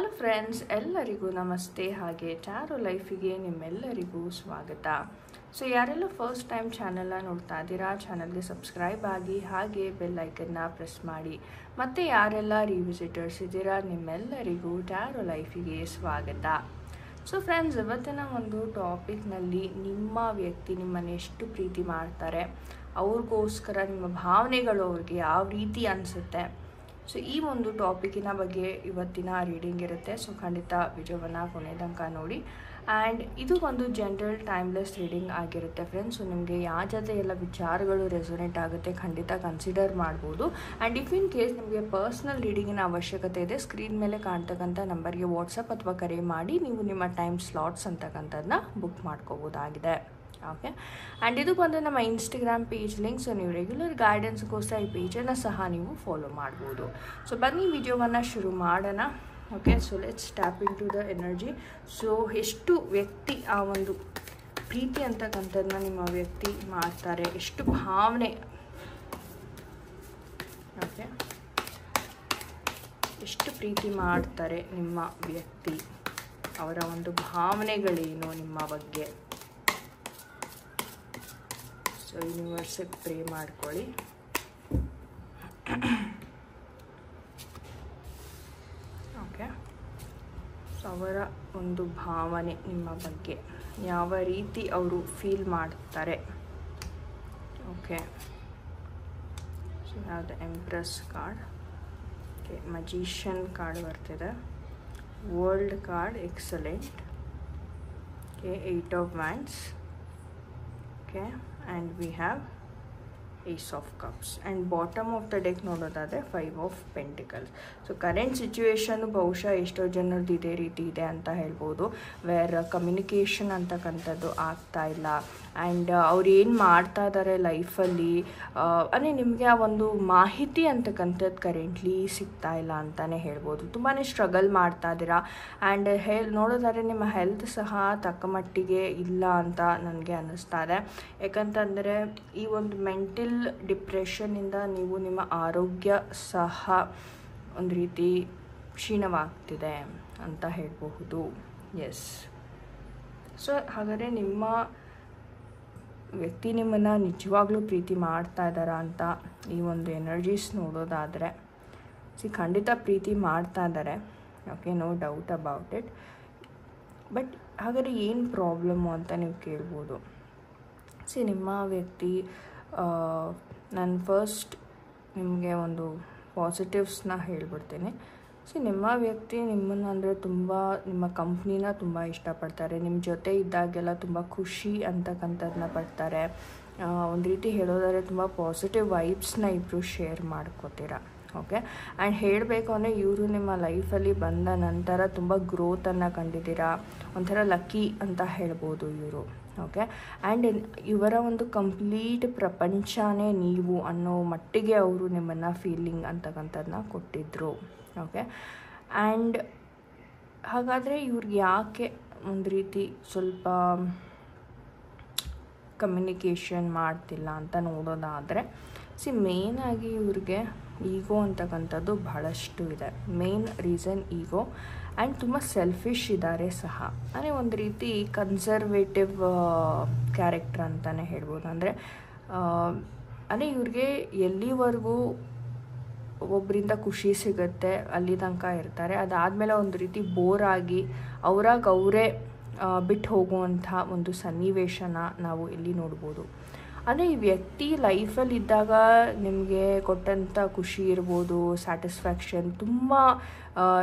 Hello friends, ಎಲ್ಲರಿಗೂ ನಮಸ್ತೆ. ಹಾಗೆ ಚಾರು ಲೈಫಿಗೆ ನಿಮ್ಮೆಲ್ಲರಿಗೂ ಸ್ವಾಗತ. ಸೊ ಯಾರೆಲ್ಲ ಫಸ್ಟ್ ಟೈಮ್ ಚಾನೆಲ್ನ ನೋಡ್ತಾ ಇದ್ದೀರಾ ಚಾನಲ್ಗೆ ಸಬ್ಸ್ಕ್ರೈಬ್ ಆಗಿ, ಹಾಗೆ ಬೆಲ್ ಐಕನ್ನ ಪ್ರೆಸ್ ಮಾಡಿ. ಮತ್ತು ಯಾರೆಲ್ಲ ರಿವಿಸಿಟರ್ಸ್ ಇದ್ದೀರಾ, ನಿಮ್ಮೆಲ್ಲರಿಗೂ ಟ್ಯಾರೋ ಲೈಫಿಗೆ ಸ್ವಾಗತ. ಸೊ ಫ್ರೆಂಡ್ಸ್ ಇವತ್ತಿನ ಒಂದು ಟಾಪಿಕ್ನಲ್ಲಿ ನಿಮ್ಮ ವ್ಯಕ್ತಿ ನಿಮ್ಮನ್ನು ಎಷ್ಟು ಪ್ರೀತಿ ಮಾಡ್ತಾರೆ, ಅವ್ರಿಗೋಸ್ಕರ, ನಿಮ್ಮ ಭಾವನೆಗಳು ಅವ್ರಿಗೆ ಯಾವ ರೀತಿ ಅನಿಸುತ್ತೆ ಸೊ ಈ ಒಂದು ಟಾಪಿಕಿನ ಬಗ್ಗೆ ಇವತ್ತಿನ ರೀಡಿಂಗ್ ಇರುತ್ತೆ. ಸೊ ಖಂಡಿತ ವಿಡಿಯೋವನ್ನು ಕೊನೆ ತನಕ ನೋಡಿ. ಆ್ಯಂಡ್ ಇದು ಒಂದು ಜನರಲ್ ಟೈಮ್ಲೆಸ್ ರೀಡಿಂಗ್ ಆಗಿರುತ್ತೆ ಫ್ರೆಂಡ್ಸ್ ಸೊ ನಿಮಗೆ ಯಾವ ಜೊತೆ ಎಲ್ಲ ವಿಚಾರಗಳು ರೆಸೊನೇಟ್ ಆಗುತ್ತೆ ಖಂಡಿತ ಕನ್ಸಿಡರ್ ಮಾಡ್ಬೋದು. ಆ್ಯಂಡ್ ಇಫ್ ಇನ್ ಕೇಸ್ ನಿಮಗೆ ಪರ್ಸ್ನಲ್ ರೀಡಿಂಗಿನ ಅವಶ್ಯಕತೆ ಇದೆ ಸ್ಕ್ರೀನ್ ಮೇಲೆ ಕಾಣ್ತಕ್ಕಂಥ ನಂಬರ್ಗೆ ವಾಟ್ಸಪ್ ಅಥವಾ ಕರೆ ಮಾಡಿ ನೀವು ನಿಮ್ಮ ಟೈಮ್ ಸ್ಲಾಟ್ಸ್ ಅಂತಕ್ಕಂಥದ್ದನ್ನ ಬುಕ್ ಮಾಡ್ಕೋಬೋದಾಗಿದೆ. ಓಕೆ ಆ್ಯಂಡ್ ಇದು ಬಂದು ನಮ್ಮ ಇನ್ಸ್ಟಾಗ್ರಾಮ್ ಪೇಜ್ ಲಿಂಕ್ ಸೊ ನೀವು ರೆಗ್ಯುಲರ್ ಗೈಡೆನ್ಸ್ಗೋಸ್ಕರ ಈ ಪೇಜನ್ನು ಸಹ ನೀವು ಫಾಲೋ ಮಾಡ್ಬೋದು. ಸೊ ಬನ್ನಿ, ವಿಡಿಯೋವನ್ನು ಶುರು ಮಾಡೋಣ. Okay so let's tap into the energy so ಎಷ್ಟು ವ್ಯಕ್ತಿ ಆ ಒಂದು ಪ್ರೀತಿ ಅಂತಕ್ಕಂಥದ್ದನ್ನ ನಿಮ್ಮ ವ್ಯಕ್ತಿ ಮಾಡ್ತಾರೆ? ಎಷ್ಟು ಭಾವನೆ? ಓಕೆ ಎಷ್ಟು ಪ್ರೀತಿ ಮಾಡ್ತಾರೆ ನಿಮ್ಮ ವ್ಯಕ್ತಿ? ಅವರ ಒಂದು ಭಾವನೆಗಳೇನು ನಿಮ್ಮ ಬಗ್ಗೆ? ಸೊ ಯೂನಿವರ್ಸಿಗೆ ಪ್ರೇ ಮಾಡ್ಕೊಳ್ಳಿ. ಓಕೆ ಸೊ ಅವರ ಒಂದು ಭಾವನೆ ನಿಮ್ಮ ಬಗ್ಗೆ. ಯಾವ ರೀತಿ ಅವರು ಫೀಲ್ ಮಾಡ್ತಾರೆ. ಓಕೆ ಸೊ ಯಾವುದು empress card okay magician card ಬರ್ತಿದೆ. World card excellent okay eight of wands okay and we have ace of cups and bottom of the deck ನೋಡೋದಾದರೆ five of pentacles so current situation ಬಹುಶಃ ಎಷ್ಟೋ ಜನರದ್ದು ಇದೇ ರೀತಿ ಇದೆ ಅಂತ ಹೇಳ್ಬೋದು. ವೇರ್ ಕಮ್ಯುನಿಕೇಷನ್ ಅಂತಕ್ಕಂಥದ್ದು ಆಗ್ತಾ ಇಲ್ಲ. ಆ್ಯಂಡ್ ಅವ್ರು ಏನು ಮಾಡ್ತಾ ಇದ್ದಾರೆ ಲೈಫಲ್ಲಿ ಅಂದರೆ ನಿಮಗೆ ಆ ಒಂದು ಮಾಹಿತಿ ಅಂತಕ್ಕಂಥದ್ದು ಕರೆಂಟ್ಲಿ ಸಿಗ್ತಾ ಇಲ್ಲ ಅಂತಲೇ ಹೇಳ್ಬೋದು. ತುಂಬಾ ಸ್ಟ್ರಗಲ್ ಮಾಡ್ತಾ ಇದ್ದೀರಾ? ಆ್ಯಂಡ್ ಹೆಲ್ ನೋಡೋದಾದ್ರೆ ನಿಮ್ಮ ಹೆಲ್ತ್ ಸಹ ತಕ್ಕಮಟ್ಟಿಗೆ ಇಲ್ಲ ಅಂತ ನನಗೆ ಅನ್ನಿಸ್ತಾ ಇದೆ. ಯಾಕಂತಂದರೆ ಈ ಒಂದು ಮೆಂಟಲ್ ಡಿಪ್ರೆಷನ್ನಿಂದ ನೀವು ನಿಮ್ಮ ಆರೋಗ್ಯ ಸಹ ಒಂದು ರೀತಿ ಕ್ಷೀಣವಾಗ್ತಿದೆ ಅಂತ ಹೇಳಬಹುದು. ಎಸ್ ಸೊ ಹಾಗಾದರೆ ನಿಮ್ಮ ವ್ಯಕ್ತಿ ನಿಮ್ಮನ್ನು ನಿಜವಾಗ್ಲೂ ಪ್ರೀತಿ ಮಾಡ್ತಾ ಇದ್ದಾರಾ ಅಂತ ಈ ಒಂದು ಎನರ್ಜೀಸ್ ನೋಡೋದಾದರೆ, ಸಿ ಖಂಡಿತ ಪ್ರೀತಿ ಮಾಡ್ತಾ ಇದ್ದಾರೆ. Okay no doubt about it but ಹಾಗಾದರೆ ಏನು ಪ್ರಾಬ್ಲಮ್ಮು ಅಂತ ನೀವು ಕೇಳ್ಬೋದು? ಸಿ ನಿಮ್ಮ ವ್ಯಕ್ತಿ ನಾನು ಫಸ್ಟ್ ನಿಮಗೆ ಒಂದು ಪಾಸಿಟಿವ್ಸ್ನ ಹೇಳ್ಬಿಡ್ತೀನಿ. ಸೊ ನಿಮ್ಮ ವ್ಯಕ್ತಿ ನಿಮ್ಮನ್ನು ಅಂದರೆ ತುಂಬ, ನಿಮ್ಮ ಕಂಪ್ನಿನ ತುಂಬ ಇಷ್ಟಪಡ್ತಾರೆ. ನಿಮ್ಮ ಜೊತೆ ಇದ್ದಾಗೆಲ್ಲ ತುಂಬ ಖುಷಿ ಅಂತಕ್ಕಂಥದ್ದನ್ನ ಪಡ್ತಾರೆ. ಒಂದು ರೀತಿ ಹೇಳೋದಾದ್ರೆ ತುಂಬ ಪಾಸಿಟಿವ್ ವೈಬ್ಸ್ನ ಇಬ್ಬರು ಶೇರ್ ಮಾಡ್ಕೋತೀರ? ಓಕೆ ಆ್ಯಂಡ್ ಹೇಳಬೇಕು ಅಂದರೆ ಇವರು ನಿಮ್ಮ ಲೈಫಲ್ಲಿ ಬಂದ ನಂತರ ತುಂಬ ಗ್ರೋತನ್ನು ಕಂಡಿದ್ದೀರಾ? ಒಂಥರ ಲಕ್ಕಿ ಅಂತ ಹೇಳ್ಬೋದು ಇವರು. ಓಕೆ ಆ್ಯಂಡ್ ಇವರ ಒಂದು ಕಂಪ್ಲೀಟ್ ಪ್ರಪಂಚನೇ ನೀವು ಅನ್ನೋ ಮಟ್ಟಿಗೆ ಅವರು ನಿಮ್ಮನ್ನು ಫೀಲಿಂಗ್ ಅಂತಕ್ಕಂಥದ್ದನ್ನ ಕೊಟ್ಟಿದ್ದರು ಓಕೆ ಆ್ಯಂಡ್ ಹಾಗಾದರೆ ಇವ್ರಿಗೆ ಯಾಕೆ ಒಂದು ರೀತಿ ಸ್ವಲ್ಪ ಕಮ್ಯುನಿಕೇಷನ್ ಮಾಡ್ತಿಲ್ಲ ಅಂತ ನೋಡೋದಾದರೆ ಸಿ ಮೇಯ್ನಾಗಿ ಇವ್ರಿಗೆ ಈಗೋ ಅಂತಕ್ಕಂಥದ್ದು ಬಹಳಷ್ಟು ಇದೆ. ಮೇನ್ ರೀಸನ್ ಈಗೋ ಆ್ಯಂಡ್ ತುಂಬ ಸೆಲ್ಫಿಶ್ ಇದ್ದಾರೆ ಸಹ. ಅಂದರೆ ಒಂದು ರೀತಿ ಕನ್ಸರ್ವೇಟಿವ್ ಕ್ಯಾರೆಕ್ಟರ್ ಅಂತಲೇ ಹೇಳ್ಬೋದು. ಅಂದರೆ ಅಂದರೆ ಇವ್ರಿಗೆ ಎಲ್ಲಿವರೆಗೂ ಒಬ್ಬರಿಂದ ಖುಷಿ ಸಿಗುತ್ತೆ, ಅಲ್ಲಿ ತನಕ ಇರ್ತಾರೆ. ಅದಾದಮೇಲೆ ಒಂದು ರೀತಿ ಬೋರ್ ಆಗಿ ಅವರಾಗ ಅವರೇ ಬಿಟ್ಟು ಹೋಗುವಂಥ ಒಂದು ಸನ್ನಿವೇಶನ ನಾವು ಇಲ್ಲಿ ನೋಡ್ಬೋದು. ಅಂದರೆ ಈ ವ್ಯಕ್ತಿ ಲೈಫಲ್ಲಿ ಇದ್ದಾಗ ನಿಮಗೆ ಕೊಟ್ಟಂಥ ಖುಷಿ ಇರ್ಬೋದು ಸ್ಯಾಟಿಸ್ಫ್ಯಾಕ್ಷನ್ ತುಂಬ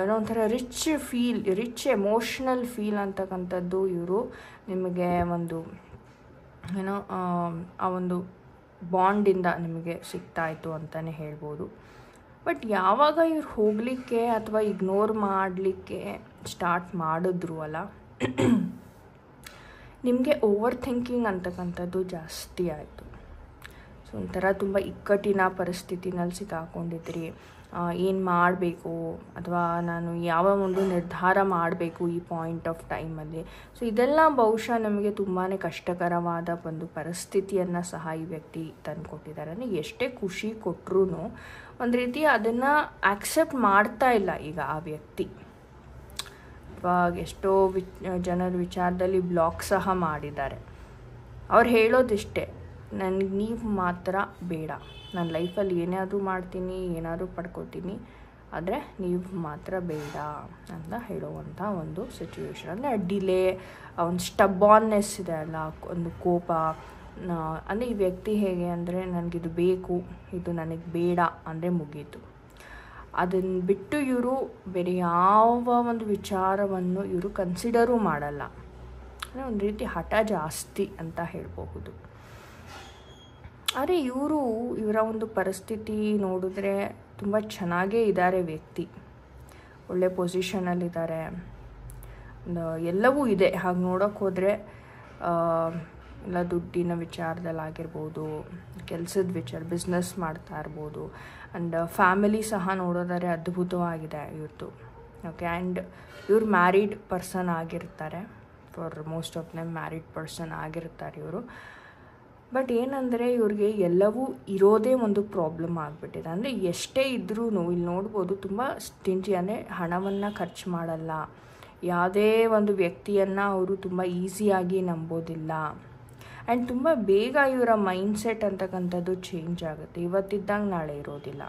ಏನೋ ಒಂಥರ rich feel rich emotional feel ಅಂತಕ್ಕಂಥದ್ದು ಇವರು. ನಿಮಗೆ ಒಂದು, ಏನೋ, ಆ ಒಂದು ಬಾಂಡಿಂದ ನಿಮಗೆ ಸಿಗ್ತಾಯಿತ್ತು ಅಂತಲೇ ಹೇಳ್ಬೋದು. ಬಟ್ ಯಾವಾಗ ಇವ್ರು ಹೋಗಲಿಕ್ಕೆ ಅಥವಾ ಇಗ್ನೋರ್ ಮಾಡಲಿಕ್ಕೆ ಸ್ಟಾರ್ಟ್ ಮಾಡಿದ್ರು ಅಲ್ಲ ನಿಮಗೆ ಓವರ್ ಥಿಂಕಿಂಗ್ ಅಂತಕ್ಕಂಥದ್ದು ಜಾಸ್ತಿ ಆಯಿತು. ಸೊ ಒಂಥರ ತುಂಬ ಇಕ್ಕಟ್ಟಿನ ಪರಿಸ್ಥಿತಿನಲ್ಲಿ ಸಿಕ್ಕಾಕೊಂಡಿದ್ರಿ ಏನು ಮಾಡಬೇಕು? ಅಥವಾ ನಾನು ಯಾವ ಒಂದು ನಿರ್ಧಾರ ಮಾಡಬೇಕು ಈ ಪಾಯಿಂಟ್ ಆಫ್ ಟೈಮಲ್ಲಿ ಸೊ ಇದೆಲ್ಲ ಬಹುಶಃ ನಮಗೆ ತುಂಬಾ ಕಷ್ಟಕರವಾದ ಒಂದು ಪರಿಸ್ಥಿತಿಯನ್ನು ಸಹ ಈ ವ್ಯಕ್ತಿ ತಂದುಕೊಟ್ಟಿದ್ದಾರೆ. ಅಂದರೆ ಎಷ್ಟೇ ಖುಷಿ ಕೊಟ್ಟರು ಒಂದು ರೀತಿ ಅದನ್ನು ಆಕ್ಸೆಪ್ಟ್ ಮಾಡ್ತಾ ಇಲ್ಲ ಈಗ ಆ ವ್ಯಕ್ತಿ. ಅಥವಾ ಎಷ್ಟೋ ವಿ ಜನರ ವಿಚಾರದಲ್ಲಿ ಬ್ಲಾಕ್ ಸಹ ಮಾಡಿದ್ದಾರೆ. ಅವ್ರು ಹೇಳೋದಿಷ್ಟೇ ನನಗೆ ನೀವು ಮಾತ್ರ ಬೇಡ. ನಾನು ಲೈಫಲ್ಲಿ ಏನಾದರೂ ಮಾಡ್ತೀನಿ, ಏನಾದರೂ ಪಡ್ಕೋತೀನಿ, ಆದರೆ ನೀವು ಮಾತ್ರ ಬೇಡ ಅಂತ ಹೇಳುವಂಥ ಒಂದು ಸಿಚುವೇಶನ್ ಅಂದರೆ ಡಿಲೇ ಒಂದು ಸ್ಟಬ್ಬಾನ್ನೆಸ್ ಇದೆ ಅಲ್ಲ, ಒಂದು ಕೋಪ ಅಂದರೆ ಈ ವ್ಯಕ್ತಿ ಹೇಗೆ ಅಂದರೆ, ನನಗಿದು ಬೇಕು, ಇದು ನನಗೆ ಬೇಡ, ಅಂದರೆ ಮುಗೀತು. ಅದನ್ನು ಬಿಟ್ಟು ಇವರು ಬೇರೆ ಯಾವ ಒಂದು ವಿಚಾರವನ್ನು ಇವರು ಕನ್ಸಿಡರೂ ಮಾಡಲ್ಲ. ಅಂದರೆ ಒಂದು ರೀತಿ ಹಠ ಜಾಸ್ತಿ ಅಂತ ಹೇಳಬಹುದು. ಆದರೆ ಇವರು ಇವರ ಒಂದು ಪರಿಸ್ಥಿತಿ ನೋಡಿದ್ರೆ ತುಂಬ ಚೆನ್ನಾಗೇ ಇದ್ದಾರೆ ವ್ಯಕ್ತಿ. ಒಳ್ಳೆ ಪೊಸಿಷನಲ್ಲಿದ್ದಾರೆ ಎಲ್ಲವೂ ಇದೆ. ಹಾಗೆ ನೋಡೋಕ್ಕೋದ್ರೆ ಎಲ್ಲ ದುಡ್ಡಿನ ವಿಚಾರದಲ್ಲಾಗಿರ್ಬೋದು, ಕೆಲಸದ ವಿಚಾರ ಬಿಸ್ನೆಸ್ ಮಾಡ್ತಾ ಇರ್ಬೋದು ಆ್ಯಂಡ್ ಫ್ಯಾಮಿಲಿ ಸಹ ನೋಡೋದಾದ್ರೆ ಅದ್ಭುತವಾಗಿದೆ ಇವ್ರದ್ದು ಓಕೆ ಆ್ಯಂಡ್ ಇವ್ರು ಮ್ಯಾರಿಡ್ ಪರ್ಸನ್ ಆಗಿರ್ತಾರೆ. For most of time married person ಆಗಿರ್ತಾರೆ ಇವರು. ಬಟ್ ಏನಂದರೆ ಇವ್ರಿಗೆ ಎಲ್ಲವೂ ಇರೋದೇ ಒಂದು ಪ್ರಾಬ್ಲಮ್ ಆಗಿಬಿಟ್ಟಿದೆ. ಅಂದರೆ ಎಷ್ಟೇ ಇದ್ರೂ ಇಲ್ಲಿ ನೋಡ್ಬೋದು ತುಂಬ ಸ್ಟಿಂಜಿ ಅಂದರೆ ಹಣವನ್ನು ಖರ್ಚು ಮಾಡಲ್ಲ. ಯಾವುದೇ ಒಂದು ವ್ಯಕ್ತಿಯನ್ನು ಅವರು ತುಂಬ ಈಸಿಯಾಗಿ ನಂಬೋದಿಲ್ಲ. ಆ್ಯಂಡ್ ತುಂಬ ಬೇಗ ಇವರ ಮೈಂಡ್ಸೆಟ್ ಅಂತಕ್ಕಂಥದ್ದು ಚೇಂಜ್ ಆಗುತ್ತೆ. ಇವತ್ತಿದ್ದಂಗೆ ನಾಳೆ ಇರೋದಿಲ್ಲ.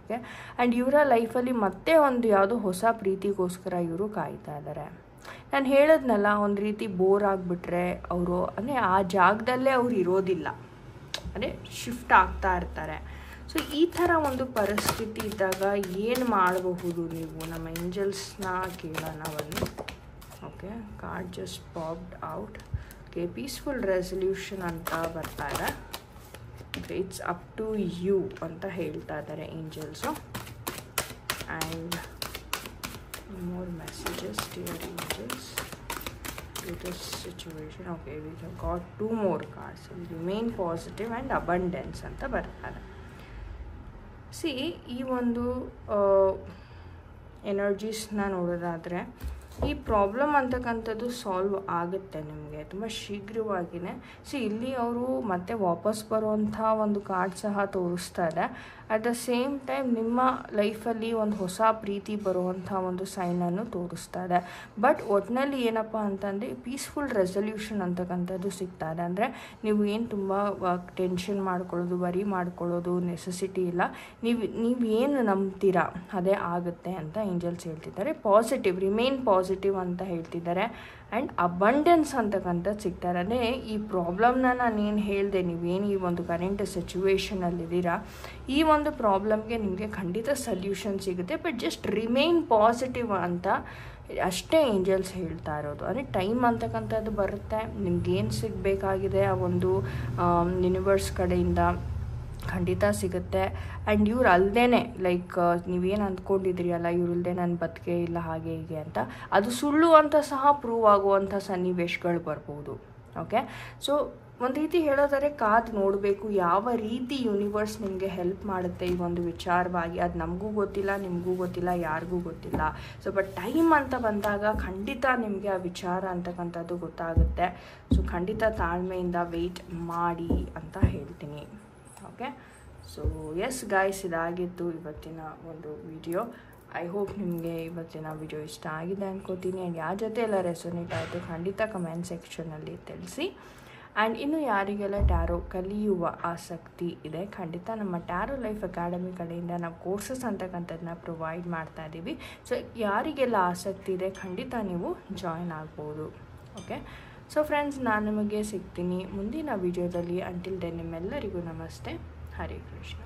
ಓಕೆ ಆ್ಯಂಡ್ ಇವರ ಲೈಫಲ್ಲಿ ಮತ್ತೆ ಒಂದು ಯಾವುದೋ ಹೊಸ ಪ್ರೀತಿಗೋಸ್ಕರ ಇವರು ಕಾಯ್ತಾ ಇದ್ದಾರೆ ನಾನು ಹೇಳಿದ್ನಲ್ಲ, ಒಂದು ರೀತಿ ಬೋರ್ ಆಗಿಬಿಟ್ರೆ ಅವರು, ಅಂದರೆ ಆ ಜಾಗದಲ್ಲೇ ಅವ್ರು ಇರೋದಿಲ್ಲ. ಅಂದರೆ ಶಿಫ್ಟ್ ಆಗ್ತಾ ಇರ್ತಾರೆ. ಸೊ ಈ ಥರ ಒಂದು ಪರಿಸ್ಥಿತಿ ಇದ್ದಾಗ ಏನು ಮಾಡಬಹುದು ನೀವು? ನಮ್ಮ ಏಂಜಲ್ಸ್ನ ಕೇಳೋಣ ಒಂದು okay card just popped out okay peaceful resolution ಅಂತ ಬರ್ತಾ ಇದೆ okay it's up to you ಅಂತ ಹೇಳ್ತಾ ಇದ್ದಾರೆ angels and more messages dear angels to this situation okay we have got to more cards we main positive and abundance ಅಂತ ಬರ್ತಾ ಇದೆ C ಈ ಒಂದು ಎನರ್ಜೀಸ್ನ ನೋಡೋದಾದರೆ ಈ ಪ್ರಾಬ್ಲಮ್ ಅಂತಕ್ಕಂಥದ್ದು ಸಾಲ್ವ್ ಆಗುತ್ತೆ ನಿಮಗೆ, ತುಂಬ ಶೀಘ್ರವಾಗಿಯೇ ಸೊ ಇಲ್ಲಿ ಅವರು ಮತ್ತೆ ವಾಪಸ್ ಬರುವಂಥ ಒಂದು ಕಾರ್ಡ್ ಸಹ ತೋರಿಸ್ತಾ ಇದೆ. ಅಟ್ ದ ಸೇಮ್ ಟೈಮ್ ನಿಮ್ಮ ಲೈಫಲ್ಲಿ ಒಂದು ಹೊಸ ಪ್ರೀತಿ ಬರುವಂಥ ಒಂದು ಸೈನನ್ನು ತೋರಿಸ್ತಾ ಇದೆ ಬಟ್ ಒಟ್ಟಿನಲ್ಲಿ ಏನಪ್ಪ ಅಂತಂದರೆ ಪೀಸ್ಫುಲ್ ರೆಸಲ್ಯೂಷನ್ ಅಂತಕ್ಕಂಥದ್ದು ಸಿಗ್ತಾ ಇದೆ ಅಂದರೆ, ನೀವು ಏನು ತುಂಬ ಟೆನ್ಷನ್ ಮಾಡ್ಕೊಳ್ಳೋದು ವರಿ ಮಾಡ್ಕೊಳ್ಳೋದು ನೆಸೆಸಿಟಿ ಇಲ್ಲ. ನೀವು ನೀವು ಏನು ನಂಬ್ತೀರಾ, ಅದೇ ಆಗುತ್ತೆ ಅಂತ ಏಂಜಲ್ಸ್ ಹೇಳ್ತಿದ್ದಾರೆ. ಪಾಸಿಟಿವ್ ರಿಮೇನ್ ಪಾಸಿಟಿವ್ ಅಂತ ಹೇಳ್ತಿದ್ದಾರೆ. ಆ್ಯಂಡ್ ಅಬಂಡೆನ್ಸ್ ಅಂತಕ್ಕಂಥದ್ದು ಸಿಗ್ತಾರೆ. ಅಂದರೆ, ಈ ಪ್ರಾಬ್ಲಮ್ನ ನಾನು ಏನು ಹೇಳಿದೆ, ನೀವೇನು ಈ ಒಂದು ಕರೆಂಟ್ ಸಿಚುವೇಷನಲ್ಲಿದ್ದೀರಾ ಈ ಪ್ರಾಬ್ಲಮ್ಗೆ ನಿಮಗೆ ಖಂಡಿತ ಸಲ್ಯೂಷನ್ ಸಿಗುತ್ತೆ ಬಟ್ ಜಸ್ಟ್ ರಿಮೈನ್ ಪಾಸಿಟಿವ್ ಅಂತ ಅಷ್ಟೇ ಏಂಜಲ್ಸ್ ಹೇಳ್ತಾ ಇರೋದು. ಅಂದರೆ ಟೈಮ್ ಅಂತಕ್ಕಂಥದ್ದು ಬರುತ್ತೆ ನಿಮ್ಗೇನು ಸಿಗಬೇಕಾಗಿದೆ ಆ ಒಂದು ಯೂನಿವರ್ಸ್ ಕಡೆಯಿಂದ ಖಂಡಿತ ಸಿಗುತ್ತೆ. ಆ್ಯಂಡ್ ಇವ್ರು ಅಲ್ಲದೇ ಲೈಕ್ ನೀವೇನು ಅಂದ್ಕೊಂಡಿದ್ರಿ ಅಲ್ಲ ಇವ್ರಲ್ದೇ ನನ್ನ ಬದುಕೆ ಇಲ್ಲ ಹಾಗೆ ಹೀಗೆ ಅಂತ, ಅದು ಸುಳ್ಳು ಅಂತ ಸಹ ಪ್ರೂವ್ ಆಗುವಂಥ ಸನ್ನಿವೇಶಗಳು ಬರ್ಬೋದು. ಓಕೆ ಸೊ ಒಂದು ರೀತಿ ಹೇಳೋದಾದ್ರೆ ಕಾದು ನೋಡಬೇಕು, ಯಾವ ರೀತಿ ಯೂನಿವರ್ಸ್ ನಿಮಗೆ ಹೆಲ್ಪ್ ಮಾಡುತ್ತೆ ಈ ಒಂದು ವಿಚಾರವಾಗಿ. ಅದು ನಮಗೂ ಗೊತ್ತಿಲ್ಲ, ನಿಮಗೂ ಗೊತ್ತಿಲ್ಲ, ಯಾರಿಗೂ ಗೊತ್ತಿಲ್ಲ. ಸೊ ಬಟ್ ಟೈಮ್ ಅಂತ ಬಂದಾಗ ಖಂಡಿತ ನಿಮಗೆ ಆ ವಿಚಾರ ಅಂತಕ್ಕಂಥದ್ದು ಗೊತ್ತಾಗುತ್ತೆ. ಸೊ ಖಂಡಿತ ತಾಳ್ಮೆಯಿಂದ ವೆಯ್ಟ್ ಮಾಡಿ ಅಂತ ಹೇಳ್ತೀನಿ. ಓಕೆ ಸೊ ಎಸ್ ಗಾಯ್ಸ್ ಇದಾಗಿತ್ತು ಇವತ್ತಿನ ಒಂದು ವಿಡಿಯೋ ಐ ಹೋಪ್ ನಿಮಗೆ ಇವತ್ತಿನ ವಿಡಿಯೋ ಇಷ್ಟ ಆಗಿದೆ ಅನ್ಕೋತೀನಿ. ಆ್ಯಂಡ್ ಯಾರ ಜೊತೆ ಎಲ್ಲ ರೆಸೊನೇಟ್ ಆಯಿತು ಖಂಡಿತ ಕಮೆಂಟ್ ಸೆಕ್ಷನಲ್ಲಿ ತಿಳಿಸಿ. ಆ್ಯಂಡ್ ಇನ್ನು ಯಾರಿಗೆಲ್ಲ ಟ್ಯಾರೋ ಕಲಿಯುವ ಆಸಕ್ತಿ ಇದೆ, ಖಂಡಿತ ನಮ್ಮ ಟ್ಯಾರೋ ಲೈಫ್ ಅಕಾಡೆಮಿ ಕಡೆಯಿಂದ ನಾವು ಕೋರ್ಸಸ್ ಅಂತಕ್ಕಂಥದ್ದನ್ನ ಪ್ರೊವೈಡ್ ಮಾಡ್ತಾ ಇದ್ದೀವಿ ಸೊ ಯಾರಿಗೆಲ್ಲ ಆಸಕ್ತಿ ಇದೆ, ಖಂಡಿತ ನೀವು ಜಾಯ್ನ್ ಆಗ್ಬೋದು. ಓಕೆ ಸೊ ಫ್ರೆಂಡ್ಸ್ ನಾನು ನಿಮಗೆ ಸಿಗ್ತೀನಿ ಮುಂದಿನ ವಿಡಿಯೋದಲ್ಲಿ ಅಂಟಿಲ್ ದೆ ನಿಮ್ಮೆಲ್ಲರಿಗೂ ನಮಸ್ತೆ. ಹರೇ ಕೃಷ್ಣ.